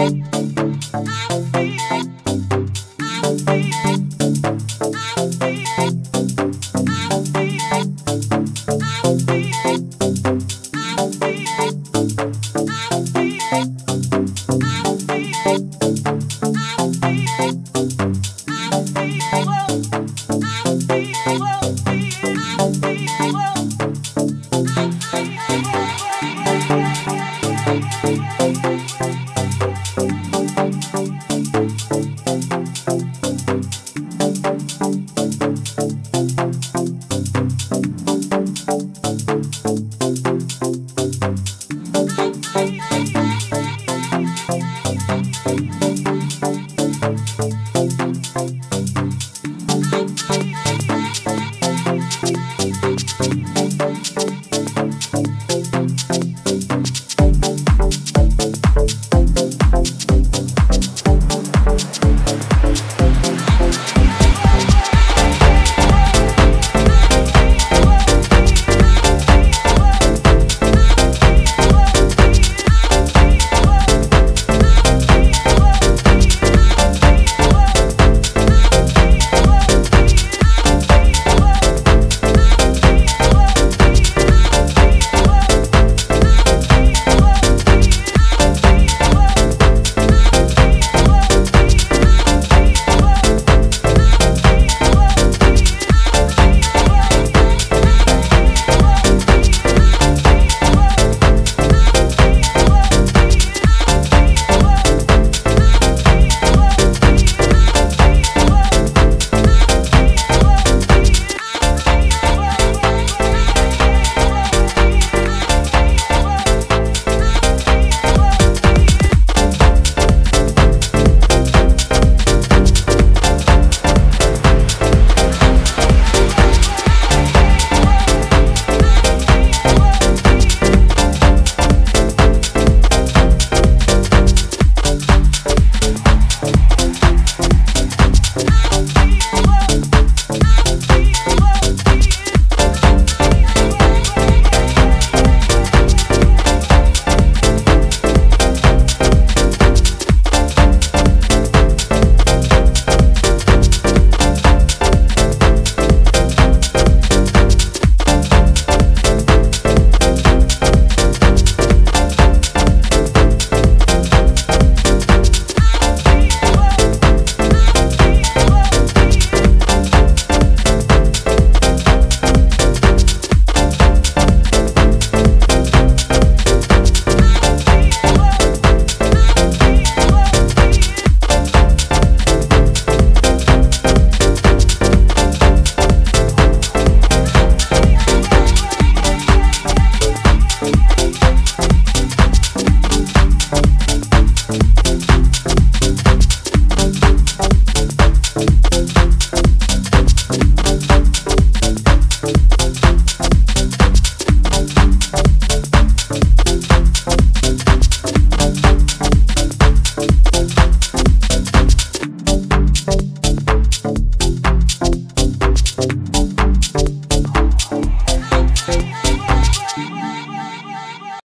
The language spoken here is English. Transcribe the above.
Thank